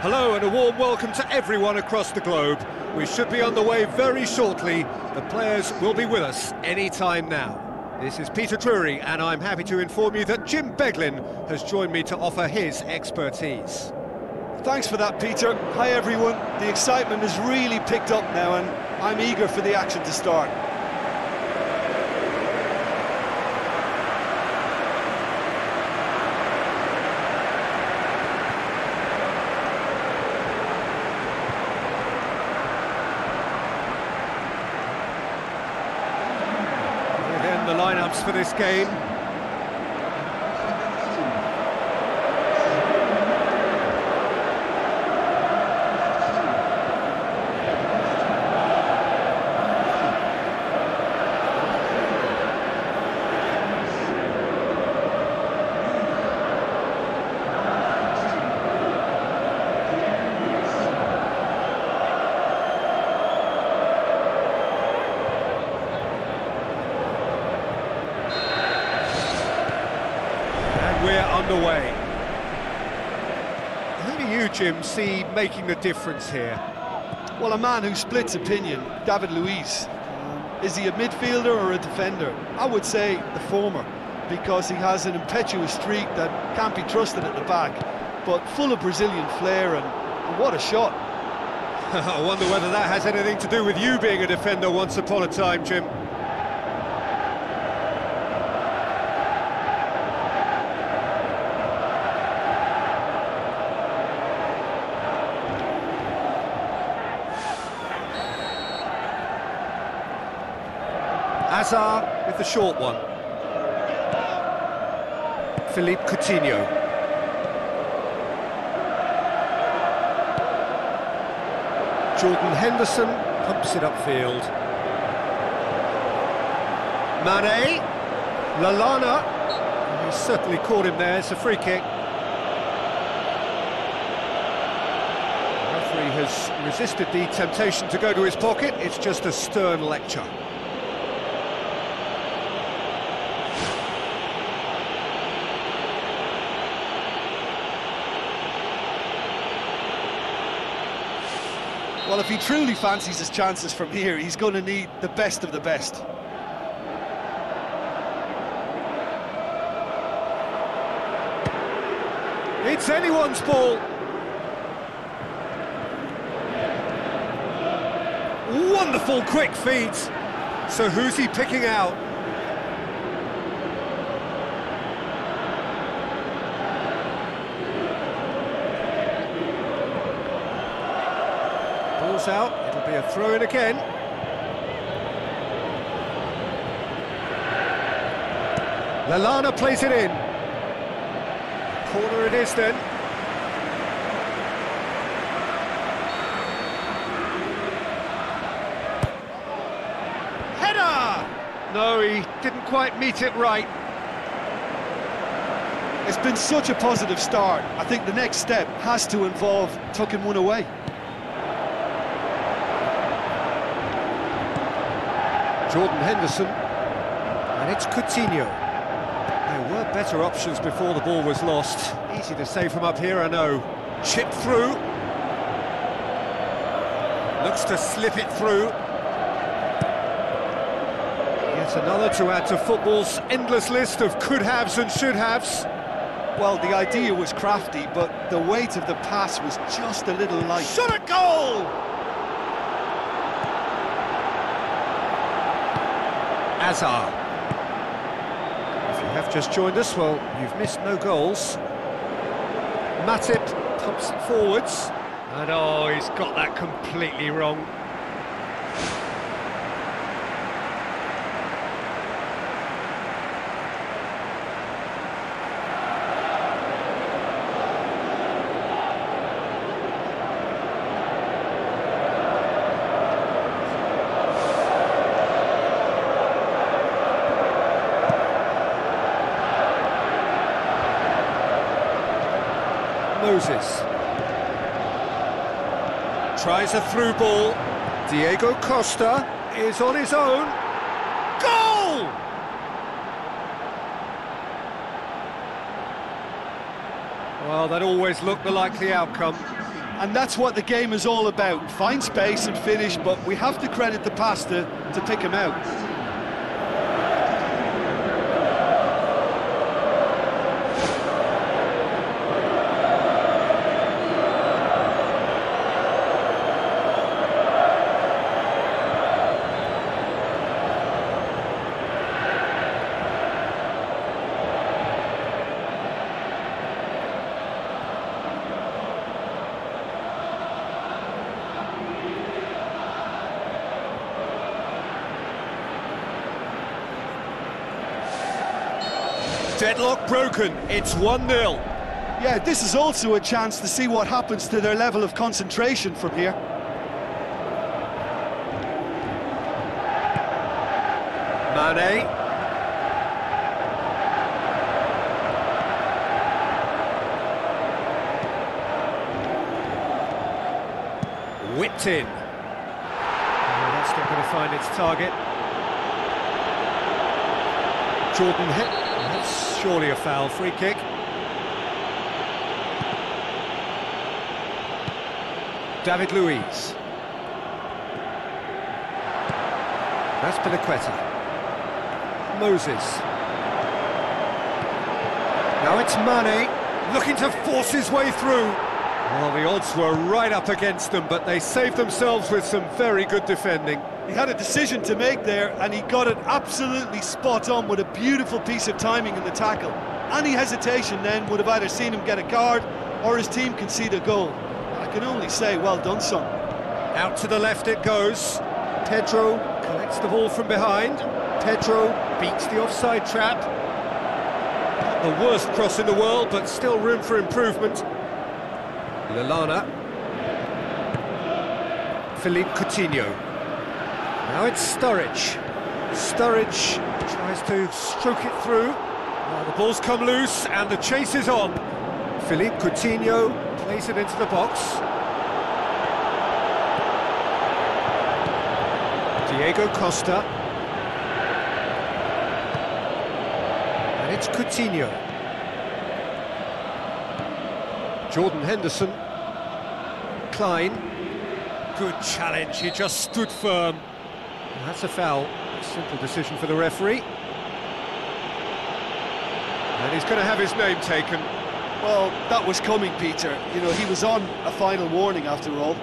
Hello and a warm welcome to everyone across the globe. We should be on the way very shortly. The players will be with us any time now. This is Peter Drury and I'm happy to inform you that Jim Beglin has joined me to offer his expertise. Thanks for that, Peter. Hi, everyone. The excitement has really picked up now and I'm eager for the action to start. Lineups for this game. underway. Who do you, Jim, see making the difference here? Well, a man who splits opinion, David Luiz. Um, is he a midfielder or a defender? I would say the former, because he has an impetuous streak that can't be trusted at the back, but full of Brazilian flair, and, and what a shot. I wonder whether that has anything to do with you being a defender once upon a time, Jim. Hazard with the short one. Philippe Coutinho. Jordan Henderson pumps it upfield. Mane. Lallana. He certainly caught him there, it's a free kick. Has resisted the temptation to go to his pocket, it's just a stern lecture. Well, if he truly fancies his chances from here, he's going to need the best of the best. It's anyone's ball. Wonderful quick feet. So who's he picking out? Ball's out, it'll be a throw-in again. Lallana plays it in. Corner it is then. Header! No, he didn't quite meet it right. It's been such a positive start. I think the next step has to involve tucking one away. Jordan Henderson, and it's Coutinho. There were better options before the ball was lost. Easy to say from up here, I know. Chip through. Looks to slip it through. Yet another to add to football's endless list of could-haves and should-haves. Well, the idea was crafty, but the weight of the pass was just a little light. Shot a goal! Hazard. If you have just joined us, well, you've missed no goals. Matip pumps it forwards. And oh, he's got that completely wrong. Moses. Tries a through ball. Diego Costa is on his own. Goal! Well, that always looked the likely outcome. And that's what the game is all about. Find space and finish, but we have to credit the pastor to pick him out. Deadlock broken, it's 1-0. Yeah, this is also a chance to see what happens to their level of concentration from here. Mane. Whipped in. Oh, that's not going to find its target. Jordan hit. Surely a foul. Free kick. David Luiz. That's Azpilicueta. Moses. Now it's Mane, looking to force his way through. Well, the odds were right up against them, but they saved themselves with some very good defending. He had a decision to make there, and he got it absolutely spot on with a beautiful piece of timing in the tackle. Any hesitation then would have either seen him get a card or his team concede a goal. I can only say, well done, son. Out to the left it goes. Pedro collects the ball from behind. Pedro beats the offside trap. Not the worst cross in the world, but still room for improvement. Lallana. Philippe Coutinho. Now it's Sturridge. Sturridge tries to stroke it through. The ball's come loose and the chase is on. Philippe Coutinho plays it into the box. Diego Costa. And it's Coutinho. Jordan Henderson. Clyne. Good challenge, he just stood firm. That's a foul. Simple decision for the referee. And he's going to have his name taken. Well, that was coming, Peter. You know, he was on a final warning after all.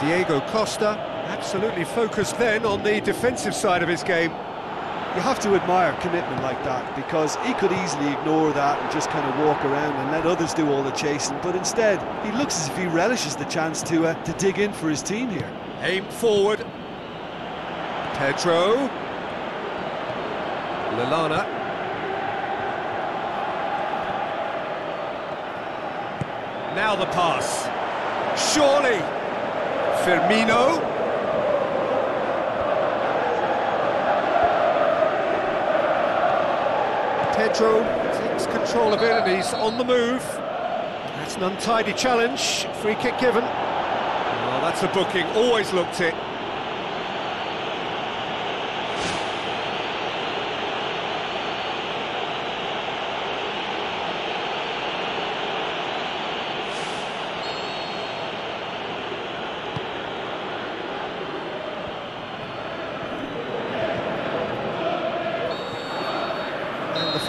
Diego Costa, absolutely focused then on the defensive side of his game. You have to admire commitment like that because he could easily ignore that and just kind of walk around and let others do all the chasing. But instead, he looks as if he relishes the chance to uh, to dig in for his team here. Aim forward. Pedro. Lallana. Now the pass. Surely. Firmino. Pedro takes control of it and he's on the move. That's an untidy challenge. Free kick given. Oh, that's a booking. Always looked it.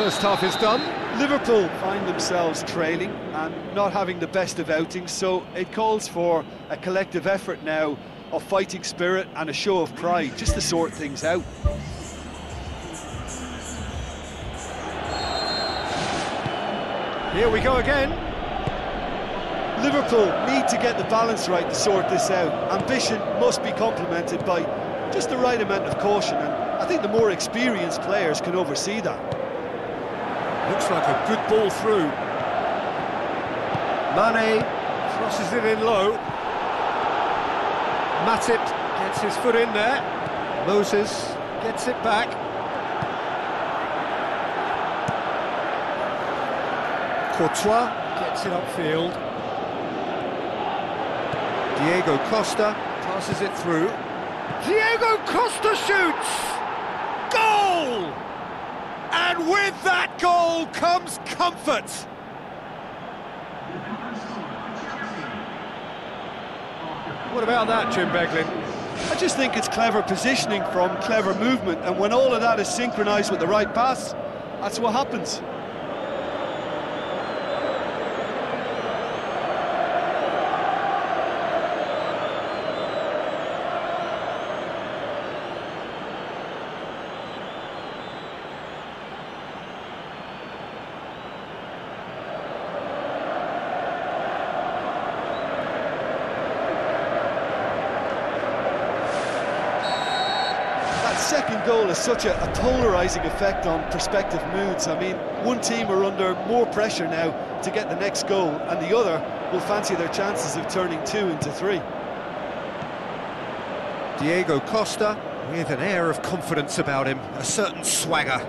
First half is done. Liverpool find themselves trailing and not having the best of outings, so it calls for a collective effort now of fighting spirit and a show of pride, just to sort things out. Here we go again. Liverpool need to get the balance right to sort this out. Ambition must be complemented by just the right amount of caution, and I think the more experienced players can oversee that. Looks like a good ball through. Mane crosses it in low. Matip gets his foot in there. Moses gets it back. Courtois gets it upfield. Diego Costa passes it through. Diego Costa shoots! And with that goal comes comfort. What about that, Jim Beglin? I just think it's clever positioning from clever movement, and when all of that is synchronised with the right pass, that's what happens. Goal has such a, a polarising effect on prospective moods. I mean, one team are under more pressure now to get the next goal, and the other will fancy their chances of turning two into three. Diego Costa with an air of confidence about him, a certain swagger.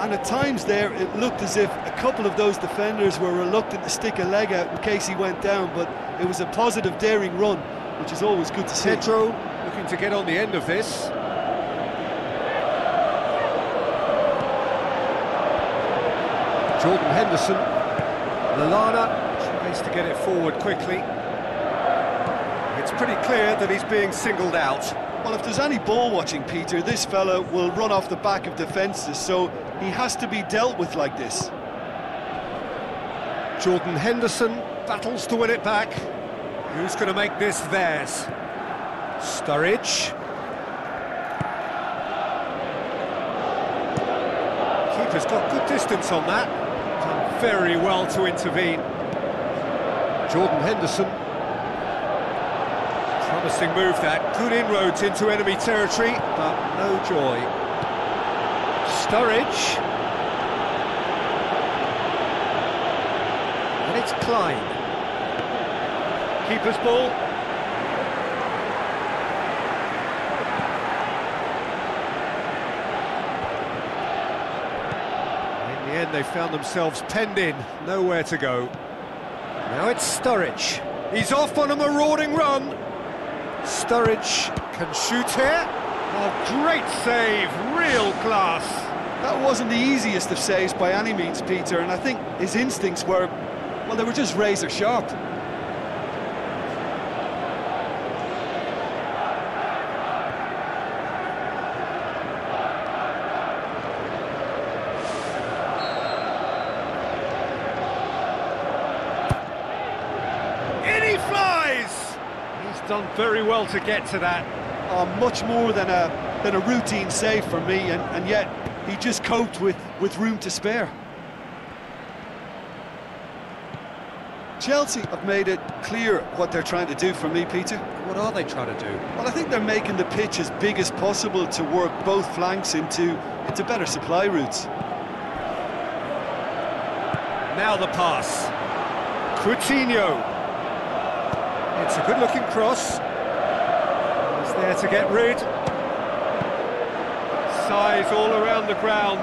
And at times there, it looked as if a couple of those defenders were reluctant to stick a leg out in case he went down, but it was a positive, daring run, which is always good to see. Pedro looking to get on the end of this. Jordan Henderson. Lallana tries to get it forward quickly. It's pretty clear that he's being singled out. Well, if there's any ball watching, Peter, this fella will run off the back of defences, so he has to be dealt with like this. Jordan Henderson battles to win it back. Who's going to make this theirs? Sturridge. Keeper's got good distance on that very well to intervene. Jordan Henderson. Promising move that. Good inroads into enemy territory, but no joy. Sturridge. And it's Clyne. Keeper's ball. End they found themselves penned in, nowhere to go. Now it's Sturridge. He's off on a marauding run. Sturridge can shoot here. Oh, great save, real class. That wasn't the easiest of saves by any means, Peter, and I think his instincts were, well, they were just razor sharp. Done very well to get to that. Oh, much more than a than a routine save for me, and, and yet he just coped with, with room to spare. Chelsea have made it clear what they're trying to do for me, Peter. What are they trying to do? Well, I think they're making the pitch as big as possible to work both flanks into, into better supply routes. Now the pass. Coutinho it's a good-looking cross. He's there to get rid. Sighs all around the ground.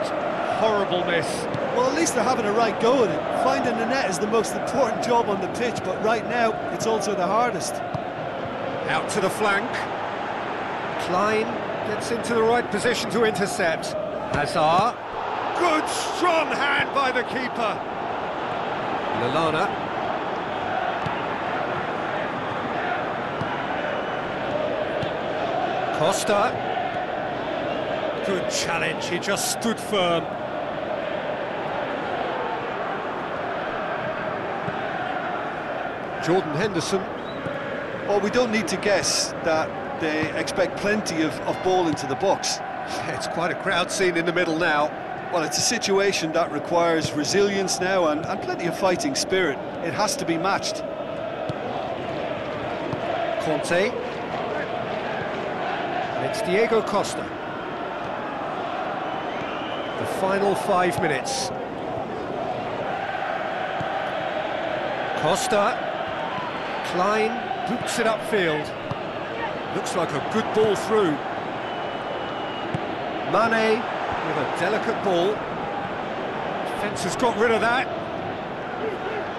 Horrible miss. Well, at least they're having a right go at it. Finding the net is the most important job on the pitch, but right now, it's also the hardest. Out to the flank. Clyne gets into the right position to intercept. Hazard. Good, strong hand by the keeper. Lallana Costa. Good challenge, he just stood firm. Jordan Henderson. Well, we don't need to guess that they expect plenty of, of ball into the box. It's quite a crowd scene in the middle now. Well, it's a situation that requires resilience now and, and plenty of fighting spirit. It has to be matched. Conte it's Diego Costa. The final five minutes. Costa. Clyne boots it upfield. Looks like a good ball through. Mane with a delicate ball. Defence has got rid of that.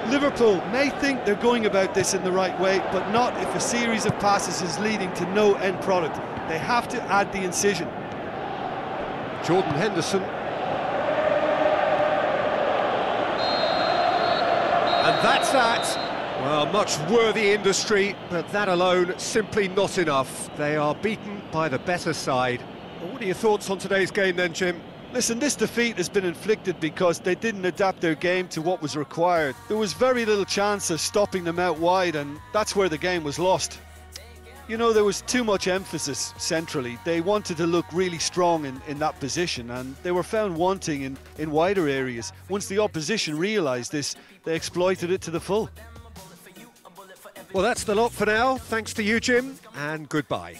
Liverpool may think they're going about this in the right way, but not if a series of passes is leading to no end product. They have to add the incision. Jordan Henderson. And that's that. Well, much worthy industry, but that alone simply not enough. They are beaten by the better side. What are your thoughts on today's game then, Jim? Listen, this defeat has been inflicted because they didn't adapt their game to what was required. There was very little chance of stopping them out wide, and that's where the game was lost. You know, there was too much emphasis centrally. They wanted to look really strong in, in that position, and they were found wanting in, in wider areas. Once the opposition realised this, they exploited it to the full. Well, that's the lot for now. Thanks to you, Jim, and goodbye.